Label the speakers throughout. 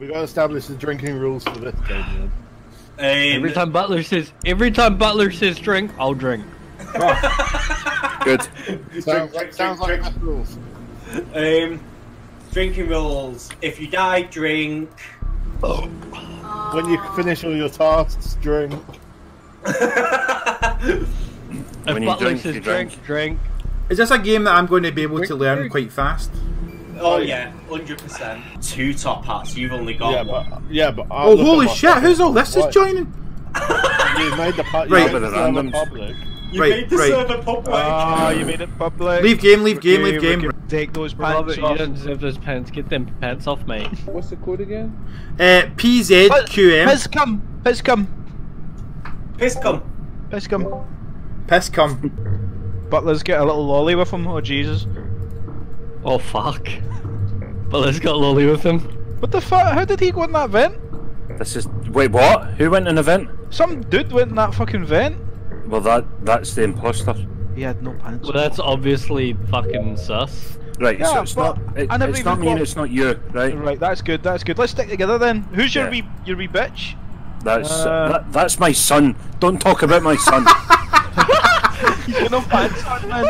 Speaker 1: We got to establish the drinking rules for this game.
Speaker 2: Um,
Speaker 3: Every time Butler says, every time Butler says drink, I'll drink.
Speaker 4: Good.
Speaker 1: Then. Sounds,
Speaker 2: drink,
Speaker 1: sounds
Speaker 2: drink,
Speaker 1: like rules.
Speaker 2: Um, drinking rules. If you die, drink. Oh.
Speaker 1: When you finish all your tasks, drink.
Speaker 3: If
Speaker 4: When
Speaker 3: Butler
Speaker 4: drink,
Speaker 3: says drink,
Speaker 4: drink.
Speaker 3: drink.
Speaker 5: Is this a game that I'm going to be able to learn quite fast?
Speaker 2: Oh yeah, hundred percent. Two top hats. You've only got
Speaker 1: Yeah,
Speaker 2: one.
Speaker 1: but yeah, but. I'll
Speaker 5: Oh, holy shit! Who's all this is joining?
Speaker 1: You made the pu- you
Speaker 5: Right.
Speaker 1: made the
Speaker 4: With the
Speaker 1: public.
Speaker 2: You
Speaker 5: Right,
Speaker 2: made the
Speaker 5: right.
Speaker 2: server public.
Speaker 6: Ah, you made it public.
Speaker 5: Leave game, leave game, leave game.
Speaker 6: can Take those
Speaker 3: Robert,
Speaker 6: pants
Speaker 3: you don't deserve those pants. Get them pants off, mate.
Speaker 7: What's the code again?
Speaker 5: Uh, PZQM.
Speaker 6: Piss come, piss come,
Speaker 2: Piss come.
Speaker 6: piss come.
Speaker 5: Piss come.
Speaker 6: Butler's get a little lolly with him. Oh Jesus!
Speaker 3: Oh fuck. Butler's got Lolly with him.
Speaker 6: What the fuck? How did he go in that vent?
Speaker 4: This is wait what? Who went in an event?
Speaker 6: Some dude went in that fucking vent.
Speaker 4: Well, that that's the imposter.
Speaker 6: He had no pants.
Speaker 3: Well, that's obviously fucking sus.
Speaker 4: Right.
Speaker 6: Yeah,
Speaker 4: so it's not. It,
Speaker 6: I never
Speaker 4: it's not
Speaker 6: even
Speaker 4: me and it's not you, right?
Speaker 6: Right, that's good. That's good. Let's stick together then. Who's your
Speaker 4: Yeah.
Speaker 6: wee your wee bitch?
Speaker 4: That's
Speaker 6: Uh,
Speaker 4: that, that's my son. Don't talk about my son.
Speaker 6: He's got no pants on, man.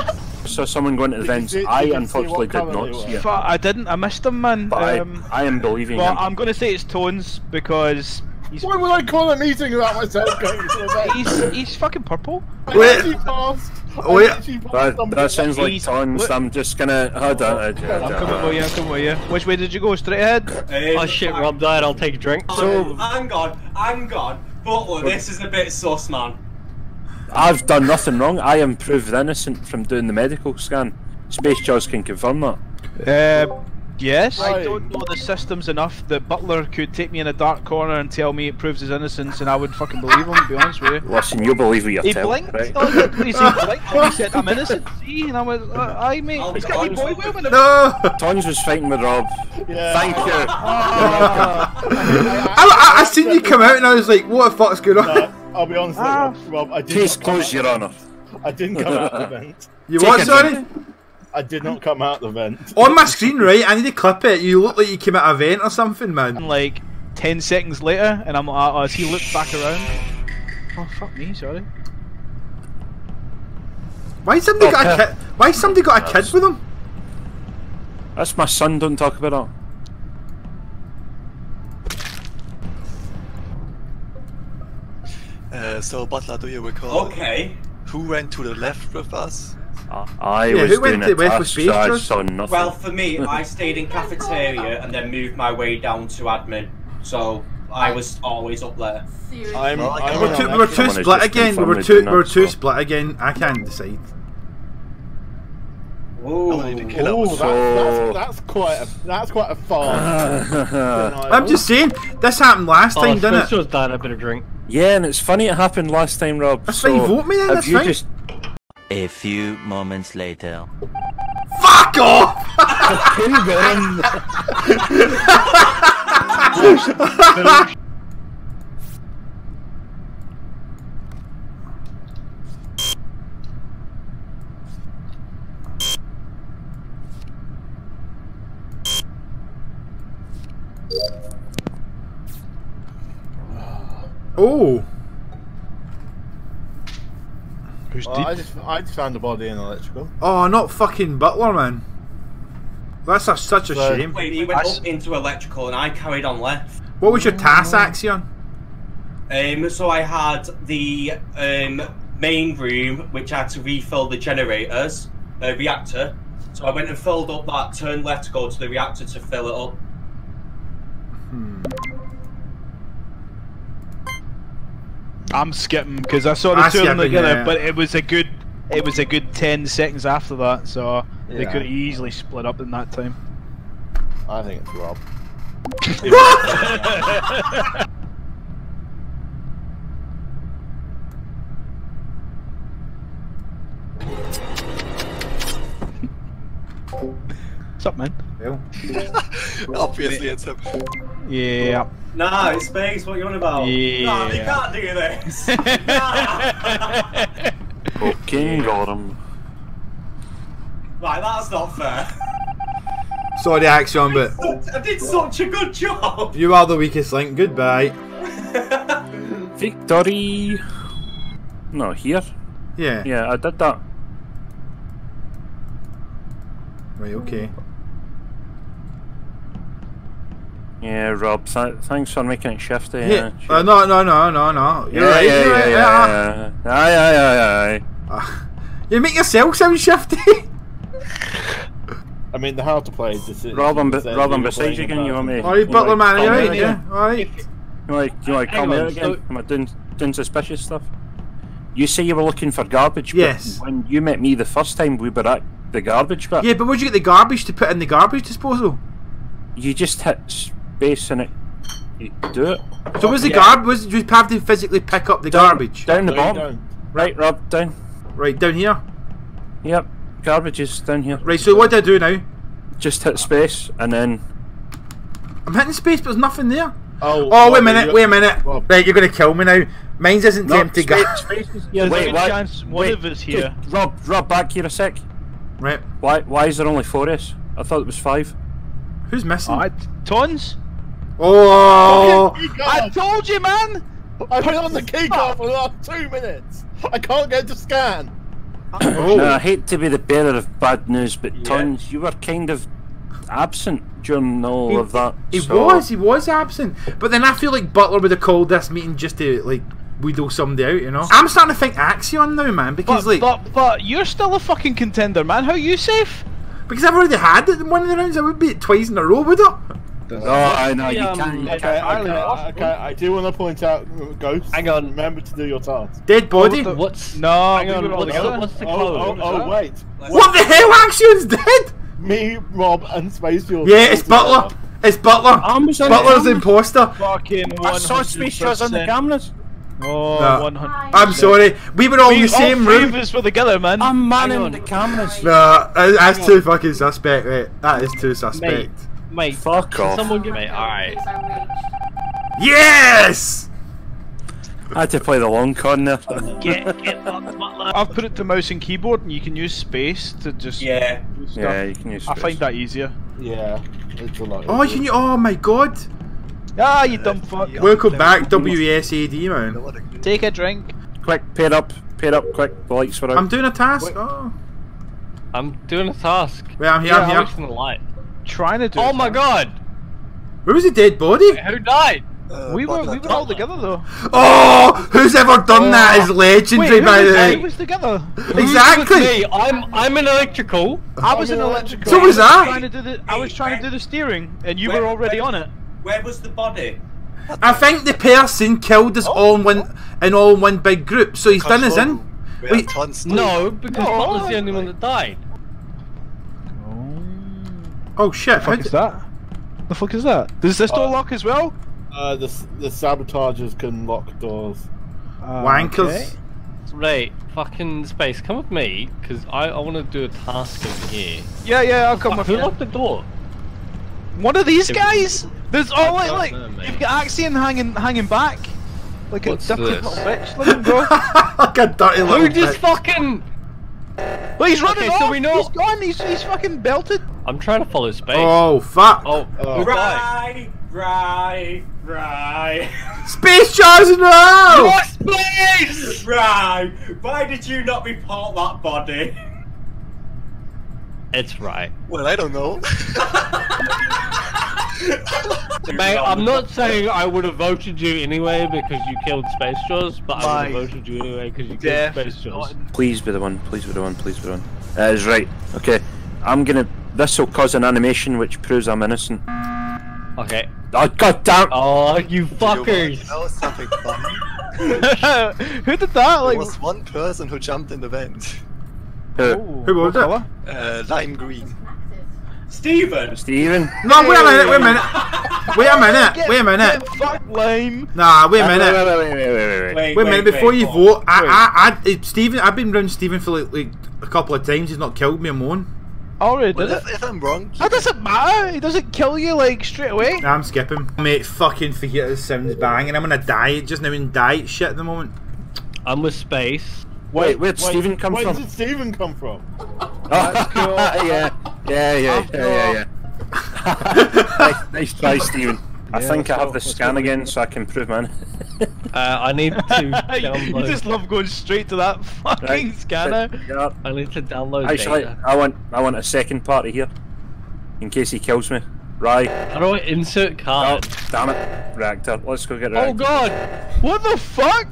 Speaker 4: Saw someone going to
Speaker 1: you
Speaker 4: events.
Speaker 1: see-
Speaker 4: I
Speaker 1: did you
Speaker 4: unfortunately did not see it.
Speaker 6: I didn't. I missed him, man.
Speaker 4: But
Speaker 6: Um,
Speaker 4: I, I am believing
Speaker 6: well,
Speaker 4: him.
Speaker 6: I'm gonna say it's Tones because he's
Speaker 1: Why would I call a meeting about myself going to the
Speaker 6: he's he's fucking purple.
Speaker 1: I
Speaker 5: Wait.
Speaker 1: actually passed. I
Speaker 5: Wait.
Speaker 1: actually passed
Speaker 4: That, that sounds like
Speaker 6: He's-
Speaker 4: tons.
Speaker 6: look-
Speaker 4: I'm just gonna. Hold on. uh,
Speaker 6: I'm coming with you. I'm coming with you. Which way did you go? Straight ahead.
Speaker 2: Um,
Speaker 3: Oh shit, Rob died. I'll take a drink.
Speaker 2: So, I'm gone. I'm gone. Butler, this is a bit sus, man.
Speaker 4: I've done nothing wrong. I am proved innocent from doing the medical scan. Space Jaws can confirm that.
Speaker 6: Uh, yes. I don't know the systems enough that Butler could take me in a dark corner and tell me it proves his innocence, and I would fucking believe him. To be honest with you.
Speaker 4: Listen, you believe what you
Speaker 6: He
Speaker 4: tell,
Speaker 6: blinked.
Speaker 4: right?
Speaker 6: Oh, he, he said blinked. He said, "I'm innocent." See, and I was, uh, "I mate,
Speaker 2: I'll
Speaker 6: he's got me
Speaker 2: honest
Speaker 6: boy
Speaker 2: with
Speaker 6: with him."
Speaker 5: No!
Speaker 4: Tons was fighting with Rob.
Speaker 1: Yeah.
Speaker 4: Thank you.
Speaker 5: I, I, I seen you come out and I was like, what the fuck's going on?
Speaker 1: Uh, I'll be honest,
Speaker 6: Ah.
Speaker 1: with you, Rob. I did
Speaker 4: Case
Speaker 1: not come
Speaker 4: closed,
Speaker 1: out-
Speaker 4: Your Honour.
Speaker 1: I didn't come out the vent.
Speaker 5: You
Speaker 4: Take
Speaker 5: what,
Speaker 4: a
Speaker 5: sorry?
Speaker 1: I did not come out of the vent.
Speaker 5: On my screen, right, I need to clip it. You look like you came out of a vent or something, man.
Speaker 6: And like ten seconds later, and I'm like, oh, as he looked back around. Oh fuck me, sorry.
Speaker 5: Why somebody got a kid? Why somebody got a kid with him?
Speaker 4: That's my son. Don't talk about that.
Speaker 7: Uh, so Butler, do you recall
Speaker 2: Okay.
Speaker 7: who went to the left with us?
Speaker 4: I, I
Speaker 5: Yeah,
Speaker 4: was
Speaker 5: who went
Speaker 4: doing
Speaker 5: to
Speaker 4: a
Speaker 5: West
Speaker 4: task,
Speaker 5: Space
Speaker 4: so I saw nothing.
Speaker 2: Well, for me, I stayed in cafeteria and then moved my way down to admin. So I was always up there.
Speaker 1: I'm,
Speaker 7: I
Speaker 1: I'm
Speaker 5: We're
Speaker 1: an
Speaker 5: two, we're two split again. We're
Speaker 4: they
Speaker 5: two, we're two
Speaker 4: so-
Speaker 5: split again. I can't decide.
Speaker 2: Ooh.
Speaker 7: Only the killer
Speaker 1: Ooh, that,
Speaker 4: So-
Speaker 1: that's, that's quite a that's quite a far.
Speaker 5: I'm just saying, this happened last
Speaker 3: Oh,
Speaker 5: time, didn't
Speaker 3: Space
Speaker 5: it?
Speaker 3: Jaws died. I better drink.
Speaker 4: Yeah, and it's funny it happened last time, Rob.
Speaker 5: That's
Speaker 4: so
Speaker 5: fine, vote me then,
Speaker 4: have
Speaker 5: that's
Speaker 4: you
Speaker 5: fine.
Speaker 4: just
Speaker 8: A few moments later.
Speaker 5: Fuck off! Oh,
Speaker 6: Who's
Speaker 1: Well, I just I just found a body in electrical.
Speaker 5: oh, not fucking Butler, man. That's a, such a
Speaker 1: So-
Speaker 5: shame.
Speaker 2: Wait, he went up into electrical and I carried on left.
Speaker 5: What was your task, Axion?
Speaker 2: Um, so I had the um, main room, which had to refill the generators, uh, reactor. So I went and filled up that, turned left to go to the reactor to fill it up.
Speaker 6: I'm skipping because I saw the
Speaker 5: I
Speaker 6: two of them together,
Speaker 5: yeah.
Speaker 6: but it was a good, it was a good ten seconds after that, so they could easily split up in that time.
Speaker 1: I think it's Rob.
Speaker 6: What's up, man?
Speaker 5: Well,
Speaker 7: Obviously, it's him.
Speaker 6: Yeah.
Speaker 2: Nah, it's space. What you on about? Nah, you
Speaker 6: Yeah.
Speaker 2: can't do this. nah.
Speaker 4: Oh, fucking got him?
Speaker 2: Right, that's not fair.
Speaker 5: Sorry, Axion, but
Speaker 2: I did such a good job.
Speaker 5: you are the weakest link. Goodbye.
Speaker 4: Victory. No, here.
Speaker 5: Yeah.
Speaker 4: Yeah, I did that.
Speaker 5: Right. Okay.
Speaker 4: Yeah, Rob. Th- thanks for making it shifty.
Speaker 5: Yeah.
Speaker 4: Yeah.
Speaker 5: Uh, no, no, no, no, no. You're
Speaker 4: yeah,
Speaker 5: right.
Speaker 4: yeah,
Speaker 5: you're
Speaker 4: yeah,
Speaker 5: right.
Speaker 4: yeah, yeah. Aye, aye, aye, aye,
Speaker 5: Ah. You make yourself sound shifty.
Speaker 1: I mean, the how to play is just.
Speaker 4: Rob, I'm, be-
Speaker 1: said
Speaker 4: Rob,
Speaker 1: we
Speaker 4: I'm
Speaker 1: were
Speaker 4: beside
Speaker 1: playing
Speaker 4: you
Speaker 1: in
Speaker 4: again. You want me?
Speaker 5: All right,
Speaker 4: you
Speaker 5: Butler man.
Speaker 4: me
Speaker 5: You
Speaker 4: to
Speaker 5: right?
Speaker 4: call me
Speaker 5: Yeah.
Speaker 4: out
Speaker 5: All right.
Speaker 4: again? You want, you want to call
Speaker 3: Hang
Speaker 4: me
Speaker 3: on,
Speaker 4: out again?
Speaker 3: so-
Speaker 4: Am I doing, doing suspicious stuff? You say you were looking for garbage,
Speaker 5: Yes.
Speaker 4: but when you met me the first time, we were at the garbage bit.
Speaker 5: Yeah, but where'd you get the garbage to put in the garbage disposal?
Speaker 4: You just hit space and it. You do it.
Speaker 5: So was the garbage? Was you have to physically pick up the garbage?
Speaker 4: Down the
Speaker 1: No,
Speaker 4: bottom.
Speaker 1: don't.
Speaker 4: Right, Rob, down.
Speaker 5: Right down here.
Speaker 4: Yep, garbage is down here.
Speaker 5: Right. So what do I do now?
Speaker 4: Just hit space and then.
Speaker 5: I'm hitting space, but there's nothing there.
Speaker 1: Oh,
Speaker 5: Oh, wait a minute. Wait a minute.
Speaker 1: Rob.
Speaker 5: Right, you're gonna kill me now. Mine's isn't
Speaker 4: No,
Speaker 5: tempting.
Speaker 4: space,
Speaker 5: Ga-
Speaker 4: space is
Speaker 6: Yeah, there's a
Speaker 4: Wait,
Speaker 6: good
Speaker 4: why-
Speaker 6: chance one
Speaker 4: wait,
Speaker 6: of us here.
Speaker 4: Rob, Rob, back here a sec.
Speaker 5: right.
Speaker 4: Why, why is there only four of us? I thought it was five.
Speaker 5: Who's missing?
Speaker 6: Alright, tons.
Speaker 5: Oh.
Speaker 6: I told you, man.
Speaker 1: I put on the key card for the last two minutes. I can't get to scan.
Speaker 5: oh.
Speaker 4: Now, I hate to be the bearer of bad news, but Tons, you were kind of absent during all of that.
Speaker 5: He
Speaker 4: so-
Speaker 5: was, he was absent. But then I feel like Butler would have called this meeting just to like wheedle somebody out, you know. I'm starting to think Axion now, man, because
Speaker 6: But,
Speaker 5: like
Speaker 6: but but you're still a fucking contender, man. How are you safe?
Speaker 5: because I've already had it in one of the rounds, I would be it twice in a row, would it?
Speaker 4: No, I know, you
Speaker 3: Um,
Speaker 4: can't. you
Speaker 1: Okay,
Speaker 4: can't-
Speaker 1: okay, okay. I do want to point out, uh, Ghost.
Speaker 3: Hang on.
Speaker 1: Remember to do your task.
Speaker 5: Dead body.
Speaker 6: the-
Speaker 3: What's
Speaker 6: No,
Speaker 3: Hang on, what's the, what's the
Speaker 1: Oh,
Speaker 3: code?
Speaker 1: oh, oh, wait.
Speaker 5: What the hell? Axion's dead.
Speaker 1: Me, Rob, and Space Fuel.
Speaker 5: Yeah, it's Butler. It's Butler.
Speaker 4: I was on the
Speaker 5: Butler's the imposter.
Speaker 6: Fucking
Speaker 4: I saw Space Jaws on the cameras.
Speaker 6: Oh,
Speaker 5: No.
Speaker 6: 100.
Speaker 5: I'm sorry. We were all in the same
Speaker 6: all three
Speaker 5: room.
Speaker 6: of us were together, man.
Speaker 4: I'm manning the cameras.
Speaker 5: No, that's too fucking suspect, right? That is too suspect.
Speaker 3: Mate, mate,
Speaker 4: Fuck
Speaker 3: can
Speaker 4: off.
Speaker 3: someone get me? Alright.
Speaker 5: Yes.
Speaker 4: I had to play the long con there.
Speaker 3: get, get fucked,
Speaker 6: I've put it to mouse and keyboard and you can use space to just.
Speaker 2: Yeah.
Speaker 6: Stuff.
Speaker 4: Yeah, you can use space.
Speaker 6: I find that easier.
Speaker 1: Yeah. It's a lot easier.
Speaker 5: Oh, can you. Oh my god!
Speaker 6: Ah, you uh, dumb fuck.
Speaker 5: Welcome back, WSAD, man.
Speaker 6: Take a drink.
Speaker 4: Quick, pair up. Pair up, quick. The lights were out.
Speaker 5: I'm doing a task. Oh.
Speaker 3: I'm doing a task.
Speaker 5: Wait, I'm here.
Speaker 6: Yeah,
Speaker 5: I'm
Speaker 3: I'm fixing the light.
Speaker 6: Trying to do.
Speaker 3: Oh
Speaker 6: it.
Speaker 3: my god!
Speaker 5: Where was the dead body?
Speaker 3: Who died?
Speaker 7: Uh,
Speaker 6: We were we were all together though.
Speaker 5: Oh, who's ever done that is legendary,
Speaker 6: who
Speaker 5: by the
Speaker 6: was,
Speaker 5: way.
Speaker 6: who was together?
Speaker 3: Who's
Speaker 5: Exactly.
Speaker 3: with me? I'm I'm in electrical.
Speaker 6: I was in electrical.
Speaker 5: So was
Speaker 6: I
Speaker 5: I.
Speaker 6: Trying to do the, I was trying to do the steering, and you
Speaker 2: Where-
Speaker 6: were already
Speaker 2: where-
Speaker 6: on it.
Speaker 2: Where was the body?
Speaker 5: I think the person killed us all in one in all in one big group, so he's done his in.
Speaker 7: We
Speaker 5: Wait.
Speaker 7: tons
Speaker 3: No, because
Speaker 6: No,
Speaker 3: Butler's the only one that died.
Speaker 5: Oh shit!
Speaker 6: The
Speaker 5: How
Speaker 6: fuck is that? The fuck is that? Does this door
Speaker 1: Uh,
Speaker 6: lock as well?
Speaker 1: Uh, the the sabotagers can lock doors.
Speaker 6: Uh,
Speaker 5: wankers?
Speaker 6: okay.
Speaker 3: Right, fucking space, come with me, because I, I want to do a task over here.
Speaker 6: Yeah, yeah, I'll come
Speaker 3: Fuck,
Speaker 6: with
Speaker 3: who
Speaker 6: you.
Speaker 3: locked the door?
Speaker 6: One of these
Speaker 3: If-
Speaker 6: guys. There's oh like
Speaker 3: don't
Speaker 6: like
Speaker 3: know, mate.
Speaker 6: you've got Axion hanging hanging back, like
Speaker 3: What's
Speaker 6: a dirty
Speaker 3: this?
Speaker 6: little bitch. Look at him go.
Speaker 5: like a dirty little
Speaker 3: Who just
Speaker 5: bitch.
Speaker 3: fucking...
Speaker 6: Look, he's running
Speaker 3: Okay, so
Speaker 6: off.
Speaker 3: we know-
Speaker 6: He's gone. He's he's fucking belted.
Speaker 3: I'm trying to follow space.
Speaker 5: Oh fuck!
Speaker 3: Oh,
Speaker 1: Oh.
Speaker 2: Right, right, right.
Speaker 5: Space Charles no!
Speaker 3: What space?
Speaker 2: Right. Why did you not report that body?
Speaker 3: It's right.
Speaker 7: Well, I don't know.
Speaker 3: Mate, I'm not saying I would have voted you anyway because you killed Space Jaws, but I would have voted you anyway because you killed
Speaker 6: Death
Speaker 3: Space
Speaker 6: is
Speaker 3: Jaws.
Speaker 4: Please be the one. Please be the one. Please be the one. Uh, that is right. Okay, I'm gonna. This will cause an animation which proves I'm innocent.
Speaker 3: Okay.
Speaker 4: Oh god damn!
Speaker 3: Oh, you
Speaker 7: You want to
Speaker 3: fuckers!
Speaker 7: know something fun?
Speaker 6: Who did that?
Speaker 7: There
Speaker 6: Like,
Speaker 7: was one person who jumped in the vent.
Speaker 4: Who?
Speaker 6: oh,
Speaker 5: Who was
Speaker 6: what
Speaker 5: it?
Speaker 6: colour?
Speaker 7: Uh, lime green.
Speaker 2: Stephen.
Speaker 4: Steven?
Speaker 5: No, wait a minute, wait a minute, wait a minute,
Speaker 6: Get-
Speaker 5: wait a minute.
Speaker 6: Fuck lame.
Speaker 5: Nah, wait a
Speaker 4: Wait,
Speaker 5: minute.
Speaker 4: wait, wait, wait, wait, wait, wait.
Speaker 2: Wait,
Speaker 5: Wait a minute, before you
Speaker 2: wait,
Speaker 5: vote, I, I, I, Stephen, I've been around Stephen for like, like a couple of times. He's not killed me. I'm on.
Speaker 6: Oh, Already
Speaker 7: Well,
Speaker 6: did it.
Speaker 7: if, if I'm wrong,
Speaker 6: That doesn't matter. He doesn't kill you like straight away.
Speaker 5: Nah, I'm skipping. Mate, fucking forget it sounds banging. I'm gonna die just now in diet shit at the moment.
Speaker 3: I'm with space.
Speaker 4: Wait, where'd Steven come
Speaker 1: where
Speaker 4: from?
Speaker 1: did Steven come from?
Speaker 4: yeah, yeah, yeah, yeah, yeah, yeah. nice, nice try, Stephen. I
Speaker 6: Yeah,
Speaker 4: think I have the scan again, so I can prove man.
Speaker 3: Uh, I need to
Speaker 6: you just love going straight to that fucking
Speaker 4: Right.
Speaker 6: scanner.
Speaker 4: Yeah.
Speaker 3: I need to download
Speaker 4: Actually,
Speaker 3: data.
Speaker 4: I want I want a second party here, in case he kills me. Right.
Speaker 3: How do I insert
Speaker 4: Oh,
Speaker 3: card?
Speaker 4: damn it. Reactor. Let's go get
Speaker 3: it.
Speaker 4: Oh
Speaker 3: god!
Speaker 6: What the fuck?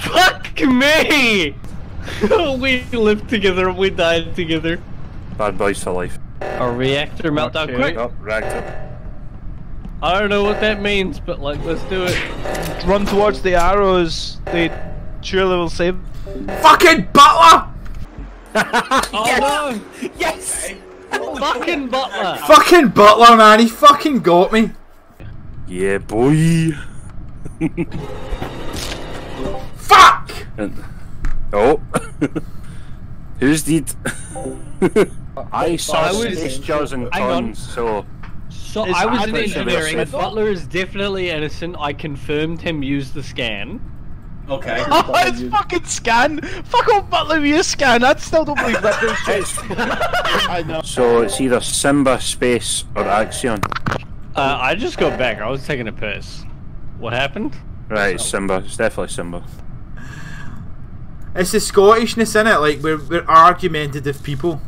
Speaker 3: Fuck me! we lived together, we died together.
Speaker 4: Bad boys for life.
Speaker 3: A reactor meltdown.
Speaker 6: Okay.
Speaker 3: Quick!
Speaker 4: Oh, reactor.
Speaker 3: I don't know what that means, but like, let's do it.
Speaker 6: Run towards the arrows. They surely will save.
Speaker 5: Fucking butler!
Speaker 3: Oh no! Yes! Fucking butler!
Speaker 5: Fucking butler, man. He fucking got me.
Speaker 4: Yeah, boy.
Speaker 5: Fuck!
Speaker 4: And- oh. Who's did? I saw
Speaker 3: I was-
Speaker 4: space jaws and
Speaker 3: Hang
Speaker 4: tons, so
Speaker 3: So I was in
Speaker 6: pretty sure
Speaker 3: engineering.
Speaker 4: that's-
Speaker 3: Butler is definitely innocent. I confirmed him used the scan.
Speaker 2: Okay.
Speaker 6: Oh, it's fucking scan. Fuck off, Butler. Me a scan. I still don't believe that. There's.
Speaker 1: I know.
Speaker 4: so it's either Simba, space, or Axion.
Speaker 3: Uh, I just got back. I was taking a piss. What happened?
Speaker 4: Right, it's Simba. It's definitely Simba.
Speaker 5: It's the Scottishness in it. Like we're we're argumentative people.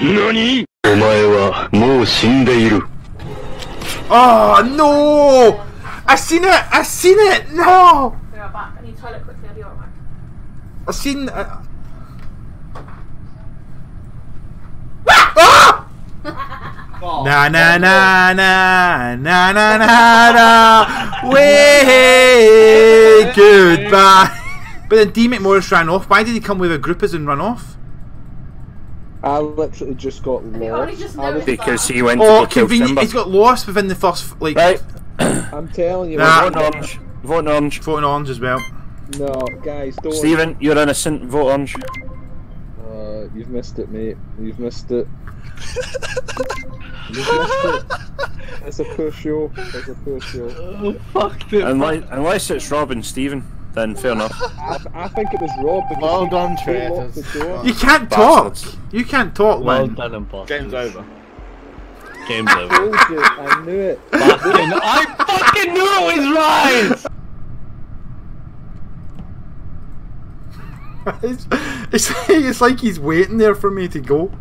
Speaker 9: 何お前はもう死んでいる。
Speaker 5: Oh no! I seen it! I seen it! No!
Speaker 10: Be right back. I need toilet quickly. I'll be right back.
Speaker 5: I seen. Uh... Ah! Na na na na na na na na. Way goodbye. But then D McMorris ran off. Why did he come with a groupers and run off?
Speaker 11: I literally just got
Speaker 10: Have you only
Speaker 11: lost.
Speaker 10: just
Speaker 11: I was,
Speaker 10: noticed
Speaker 4: Because
Speaker 10: that?
Speaker 4: he went
Speaker 5: Oh,
Speaker 4: to kill
Speaker 5: convenient.
Speaker 4: Simba.
Speaker 5: He's got lost within the first like.
Speaker 4: Right,
Speaker 11: I'm telling you,
Speaker 5: Nah.
Speaker 4: vote orange. Vote orange.
Speaker 5: Voting orange as well.
Speaker 11: no, guys, don't.
Speaker 4: Stephen, you're innocent. Vote orange.
Speaker 11: Uh, you've missed it, mate. You've missed it. You've missed it. It's a poor show. It's a poor show.
Speaker 3: Oh, fuck it.
Speaker 4: Unless, unless it's Rob and Stephen, then fair enough.
Speaker 11: I, I think it was Rob because
Speaker 1: Well
Speaker 11: he-
Speaker 1: done,
Speaker 11: he
Speaker 1: traitors.
Speaker 5: You can't talk.
Speaker 4: Bastards.
Speaker 5: You can't talk,
Speaker 3: Well
Speaker 5: man.
Speaker 3: done, imposter.
Speaker 1: Game's over.
Speaker 3: Game's over.
Speaker 11: Told you, I knew it.
Speaker 3: fucking, I fucking knew it was right!
Speaker 5: it's, it's, it's like he's waiting there for me to go.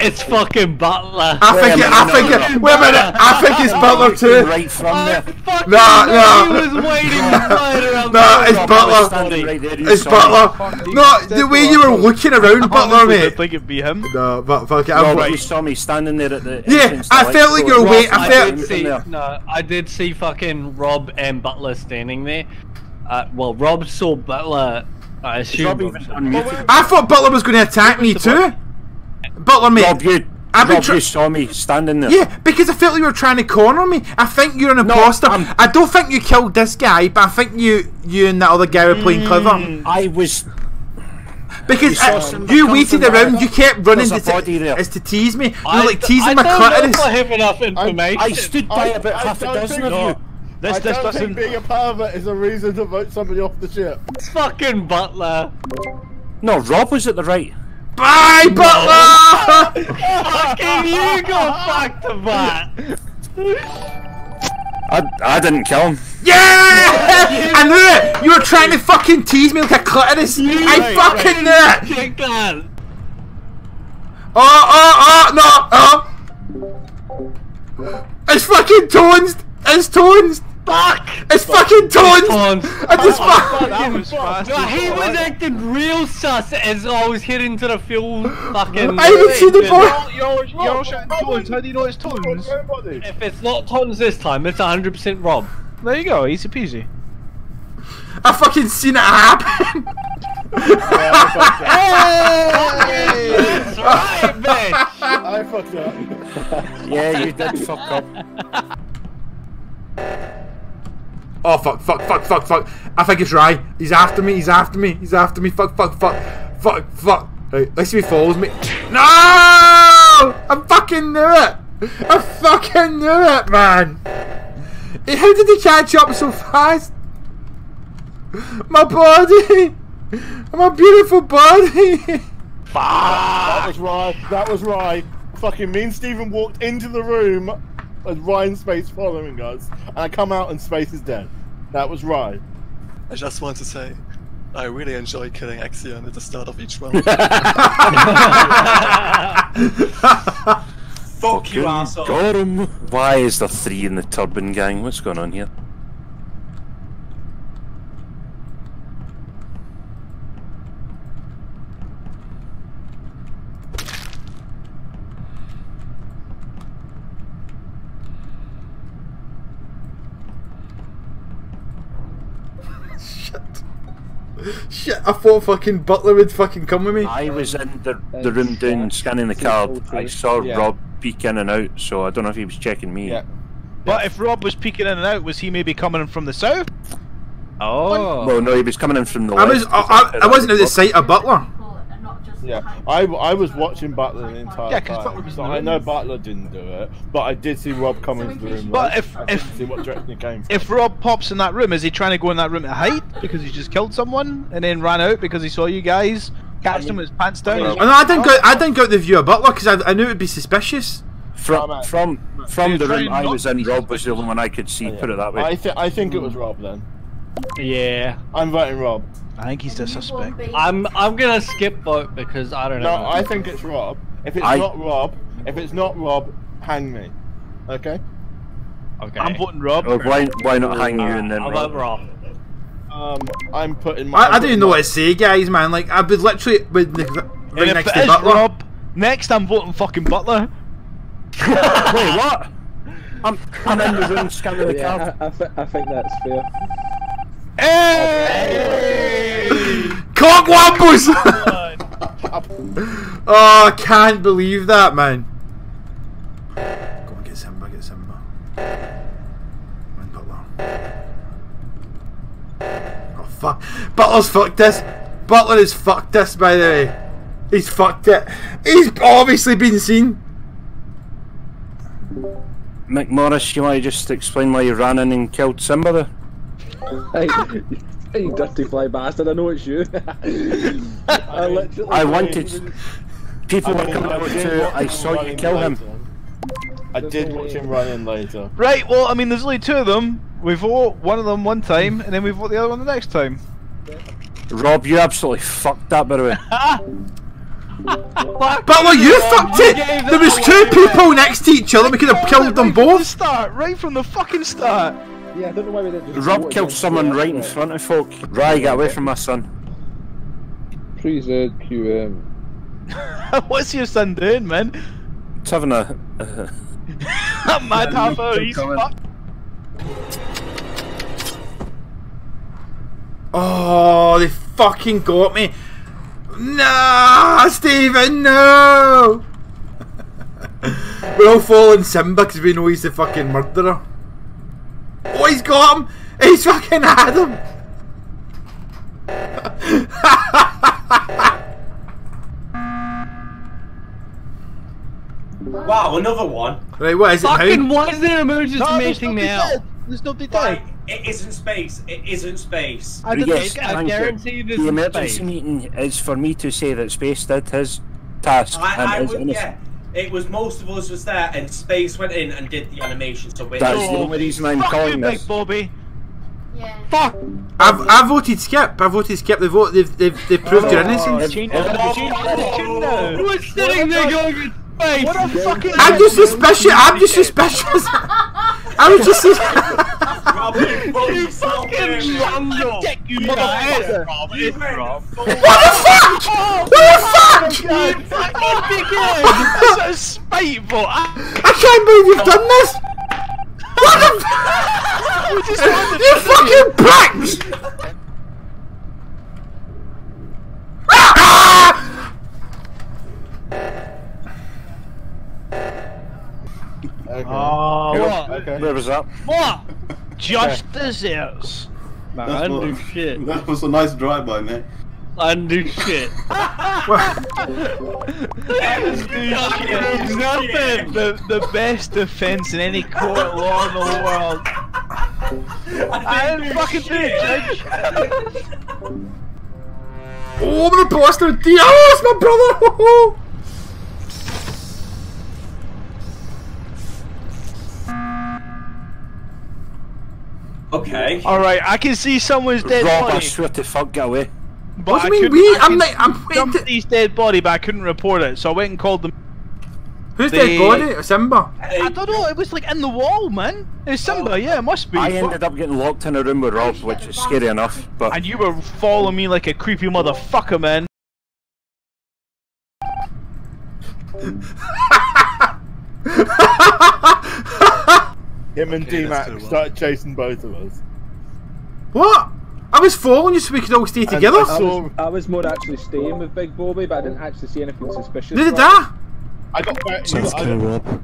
Speaker 3: It's fucking Butler.
Speaker 5: I think,
Speaker 4: a
Speaker 5: it,
Speaker 4: minute,
Speaker 5: I
Speaker 4: no,
Speaker 5: think,
Speaker 4: no,
Speaker 5: it,
Speaker 4: no.
Speaker 5: wait a minute, I think it's Butler too.
Speaker 4: Right from
Speaker 3: I
Speaker 4: there.
Speaker 3: fucking
Speaker 5: No, no.
Speaker 3: he was waiting right around
Speaker 5: No, it's
Speaker 3: corner.
Speaker 5: Butler.
Speaker 4: Right there,
Speaker 5: It's Butler.
Speaker 6: Fuck,
Speaker 5: No,
Speaker 6: he's
Speaker 5: the way you were looking around Butler,
Speaker 6: Honestly, I
Speaker 5: mate.
Speaker 6: think it'd be him.
Speaker 5: No, but fuck it.
Speaker 4: me.
Speaker 5: I'm
Speaker 4: Rob,
Speaker 5: right.
Speaker 4: you saw me standing there at the
Speaker 5: Yeah,
Speaker 4: entrance
Speaker 5: I felt like
Speaker 4: light
Speaker 5: you were
Speaker 4: door.
Speaker 5: wait- I
Speaker 3: I
Speaker 5: felt-
Speaker 3: did see.
Speaker 4: there.
Speaker 3: No, I did see fucking Rob and Butler standing there. Uh, well, Rob saw Butler. I assume.
Speaker 4: Rob
Speaker 3: Rob
Speaker 4: even
Speaker 3: saw-
Speaker 4: unmuted?
Speaker 5: I thought Butler was going to attack me too. Butler, mate.
Speaker 4: Rob, you,
Speaker 5: I've been
Speaker 4: Rob,
Speaker 5: try-
Speaker 4: you saw me standing there.
Speaker 5: Yeah, because I felt like you were trying to corner me. I think you're an imposter.
Speaker 4: I'm-
Speaker 5: I don't think you killed this guy, but I think you, you and that other guy were playing clever.
Speaker 4: I was.
Speaker 5: Because
Speaker 4: You saw
Speaker 5: uh, you waited around, you kept running
Speaker 4: There's
Speaker 5: to
Speaker 4: body there.
Speaker 5: as to tease me. You
Speaker 3: I,
Speaker 5: were like teasing
Speaker 3: I
Speaker 5: my
Speaker 3: don't
Speaker 5: clitoris.
Speaker 3: know if I have enough information.
Speaker 4: I stood by about
Speaker 1: I
Speaker 4: half a
Speaker 1: don't
Speaker 4: dozen
Speaker 1: think
Speaker 4: of you.
Speaker 6: This,
Speaker 1: I
Speaker 6: this
Speaker 1: don't
Speaker 6: doesn't.
Speaker 1: think being a pervert is a reason to vote somebody off the ship.
Speaker 3: It's fucking Butler.
Speaker 4: No, Rob was at the right.
Speaker 5: Bye, Butler!
Speaker 3: fucking you go fuck the bat.
Speaker 4: I, I didn't kill him.
Speaker 5: yeah! I knew it! You were trying to fucking tease me like a clitoris. I fucking knew it!
Speaker 3: Kick that.
Speaker 5: Oh, oh, oh, no! Oh! It's fucking tones! It's tones!
Speaker 3: Fuck.
Speaker 5: It's fucking tones!
Speaker 3: Tones.
Speaker 5: I just fuck.
Speaker 6: That was fast.
Speaker 3: No, he was acting real sus as I was heading to the fuel fucking.
Speaker 5: I haven't seen the boy.
Speaker 6: You're, you're, you're shouting tones. How do you know it's tones?
Speaker 3: If it's not Tons this time, it's 100% Rob.
Speaker 6: There you go. Easy peasy.
Speaker 5: I fucking seen it happen.
Speaker 3: That's right, bitch.
Speaker 1: I fucked up.
Speaker 4: Yeah, you did fuck up.
Speaker 5: Oh fuck, fuck, fuck, fuck, fuck. I think it's Rye. He's after me, he's after me, he's after me. Fuck, fuck, fuck. Fuck, fuck. Right, let's see if he follows me. No! I fucking knew it! I fucking knew it, man! How did he catch up so fast? My body! My beautiful body! Fuck!
Speaker 1: That was right. That was right. Fucking me and Stephen walked into the room with Ryan Space following us, and I come out and Space is dead. That was right.
Speaker 7: I just want to say, I really enjoy killing Axion at the start of each round.
Speaker 2: Fuck you, asshole.
Speaker 4: Got him. Why is there three in the Turban gang? What's going on here?
Speaker 5: Shit, Shit, I thought fucking Butler would fucking come with me.
Speaker 4: I was in the, the room down scanning the card. I saw
Speaker 11: Yeah.
Speaker 4: Rob peek in and out, so I don't know if he was checking me.
Speaker 1: Yeah.
Speaker 6: But if Rob was peeking in and out, was he maybe coming in from the south?
Speaker 3: Oh.
Speaker 4: Well, no, he was coming in from the
Speaker 5: I
Speaker 4: left.
Speaker 5: was I, I, I wasn't at the sight of Butler.
Speaker 10: And not just
Speaker 1: Yeah, I, I was watching Butler the entire
Speaker 6: Yeah, 'cause
Speaker 1: time.
Speaker 6: Butler was
Speaker 1: so I know Butler didn't do it, but I did see Rob come
Speaker 10: So
Speaker 1: into the room.
Speaker 6: But
Speaker 1: like,
Speaker 6: if-
Speaker 1: I
Speaker 6: if-
Speaker 1: see what direction he came from.
Speaker 6: If Rob pops in that room, is he trying to go in that room to hide because he just killed someone and then ran out because he saw you guys catched him with his pants down?
Speaker 5: Oh, no, I didn't go. I didn't go to the view of Butler because I, I knew it would be suspicious.
Speaker 4: From from from the room I was in, Rob was the only one I could see. Oh, put it that way.
Speaker 1: I, th- I think it was Rob then.
Speaker 3: Yeah.
Speaker 1: I'm voting Rob.
Speaker 6: I think he's the suspect.
Speaker 3: I'm I'm gonna skip vote because I don't know.
Speaker 1: No, I think it's Rob. If it's
Speaker 4: I-
Speaker 1: not Rob, if it's not Rob, hang me. Okay.
Speaker 3: Okay.
Speaker 6: I'm voting Rob.
Speaker 4: Or why why not hang you and then
Speaker 3: I'll
Speaker 4: Rob?
Speaker 3: Rob.
Speaker 1: Um, I'm putting. My,
Speaker 5: I, I don't even know what to say, guys, man. Like I was literally with the,
Speaker 6: And
Speaker 5: right next
Speaker 6: it
Speaker 5: to
Speaker 6: is
Speaker 5: Butler.
Speaker 6: Rob, next I'm voting fucking Butler.
Speaker 4: Wait, what? I'm I'm in the room scanning the card.
Speaker 11: Yeah, I, I, th- I think that's fair.
Speaker 6: Hey!
Speaker 5: Cockwampus! oh, I can't believe that, man. Go on, get Simba, get Simba. Win Butler. Oh, fuck. Butler's fucked this. Butler has fucked this, by the way. He's fucked it. He's obviously been seen.
Speaker 4: Mick Morris, you want to just explain why you ran in and killed Simba there?
Speaker 11: Hey, you dirty fly bastard, I know it's you. I literally.
Speaker 4: I wanted. People were coming over
Speaker 1: did
Speaker 4: to. I saw you
Speaker 1: in
Speaker 4: kill him.
Speaker 1: I did watch him run in later.
Speaker 6: Right, well, I mean, there's only two of them. We vote one of them one time, and then we vote the other one the next time.
Speaker 4: Rob, you absolutely fucked that, by the way.
Speaker 5: But Butler, you fucked it! There was two people next to each other. We could have killed them
Speaker 6: right From the
Speaker 5: both.
Speaker 6: start, right from the fucking start.
Speaker 11: Yeah, I don't know why we didn't.
Speaker 4: Rob killed someone right in front of folk. Right, get away from my son.
Speaker 11: Three Z Q M.
Speaker 6: What's your son doing, man?
Speaker 4: It's having a.
Speaker 6: That mad half hour, he's
Speaker 4: Coming.
Speaker 6: fucked.
Speaker 5: Oh, they fucking got me. No, Stephen, no. We're all following Simba because we know he's the fucking murderer. Oh, he's got him. He's fucking had him.
Speaker 2: Wow, another one.
Speaker 5: right, what is it
Speaker 3: Fucking
Speaker 5: now?
Speaker 3: why is there an emergency
Speaker 6: No,
Speaker 3: meeting now?
Speaker 6: dead. There's nobody
Speaker 2: Right,
Speaker 6: dead.
Speaker 2: it isn't space. It isn't space.
Speaker 6: I didn't
Speaker 4: yes,
Speaker 6: think-
Speaker 3: I
Speaker 4: thank you.
Speaker 3: guarantee you this
Speaker 4: The emergency
Speaker 3: space.
Speaker 4: meeting is for me to say that Space did his task
Speaker 2: I, I
Speaker 4: and is
Speaker 2: would,
Speaker 4: innocent.
Speaker 2: yeah. It was most of us was there, and Space went in and did the animation. So we're
Speaker 4: That's the only reason I'm
Speaker 6: Fuck you,
Speaker 4: calling
Speaker 6: Big. Boaby.
Speaker 10: Yeah.
Speaker 6: Fuck.
Speaker 5: I've, I voted skip. I voted skip. They vote. They've, they've, they've proved oh. your innocence.
Speaker 6: Change
Speaker 4: Oh,
Speaker 6: it.
Speaker 4: oh,
Speaker 2: oh,
Speaker 6: the tune now.
Speaker 3: Who is sitting there going space?
Speaker 6: What a fucking.
Speaker 5: I'm just suspicious. I'm just suspicious. I was just. sus-
Speaker 2: Rob, you fucking
Speaker 3: You fucking!
Speaker 6: Dick, you motherfucker.
Speaker 3: it's Rob,
Speaker 5: what the fuck? What the fuck?
Speaker 6: You fucking dickhead! That's a spiteful. I
Speaker 5: I can't believe you've done this. What the?
Speaker 6: I just wanted
Speaker 5: You fucking pricks! Ah!
Speaker 1: Okay.
Speaker 6: Oh, what?
Speaker 1: okay.
Speaker 4: Where was that?
Speaker 6: What? Just desserts.
Speaker 3: Man,
Speaker 12: That's
Speaker 3: I
Speaker 12: what-
Speaker 3: do shit.
Speaker 12: That was a nice drive-by, man.
Speaker 3: I do shit.
Speaker 6: Nothing. The, the best defense in any court of law in the world. I didn't fucking do it, Judge.
Speaker 5: Oh, the poster! Dios, my brother!
Speaker 2: Okay.
Speaker 6: Alright, I can see someone's dead
Speaker 4: Rob, I
Speaker 6: body.
Speaker 4: swear to fuck, get away.
Speaker 6: But
Speaker 5: What do
Speaker 6: I
Speaker 5: mean
Speaker 6: couldn't-
Speaker 5: we?
Speaker 6: I
Speaker 5: I'm
Speaker 6: could
Speaker 5: like, I'm
Speaker 6: see
Speaker 5: waiting to...
Speaker 6: Somebody's dead body, but I couldn't report it, so I went and called them.
Speaker 5: Who's
Speaker 6: They-
Speaker 5: dead body? Simba?
Speaker 6: I don't know, it was like in the wall, man. It's Simba, yeah, it must be.
Speaker 4: I ended up getting locked in a room with Rob, which is scary enough. But
Speaker 6: And you were following me like a creepy motherfucker, man.
Speaker 1: Him and
Speaker 7: Okay,
Speaker 1: D
Speaker 7: let's
Speaker 1: Mac
Speaker 7: do one.
Speaker 1: started chasing both of us.
Speaker 5: What? I was following you so we could all stay together.
Speaker 1: I
Speaker 11: I was, I was more actually staying with Big Boaby, but I didn't actually see anything suspicious.
Speaker 5: Did
Speaker 11: about
Speaker 5: I.
Speaker 1: I got back.
Speaker 7: Sounds
Speaker 1: I,
Speaker 7: cool,
Speaker 1: got-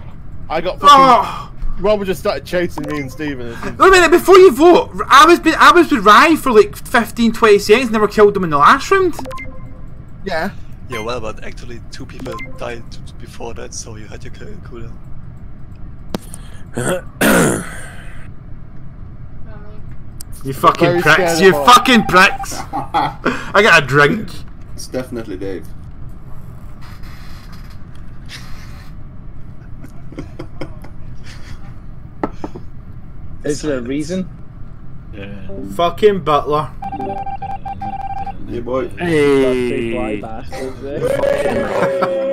Speaker 1: I got fucking.
Speaker 5: Oh.
Speaker 1: Robert just started chasing me and Steven.
Speaker 5: Wait a minute, before you vote, I was be- I was with Rai for like 15, 20 seconds, never killed him in the last round.
Speaker 1: Yeah.
Speaker 7: Yeah, well, but actually two people died before that, so you had your kill cooldown.
Speaker 5: You fucking
Speaker 1: Very
Speaker 5: pricks, you
Speaker 1: of all.
Speaker 5: fucking pricks. I got a drink.
Speaker 12: It's definitely Dave.
Speaker 11: Is there a reason?
Speaker 5: Fucking butler.
Speaker 12: Yeah, boy.
Speaker 11: Dirty fly
Speaker 4: hey,
Speaker 11: bastards, eh?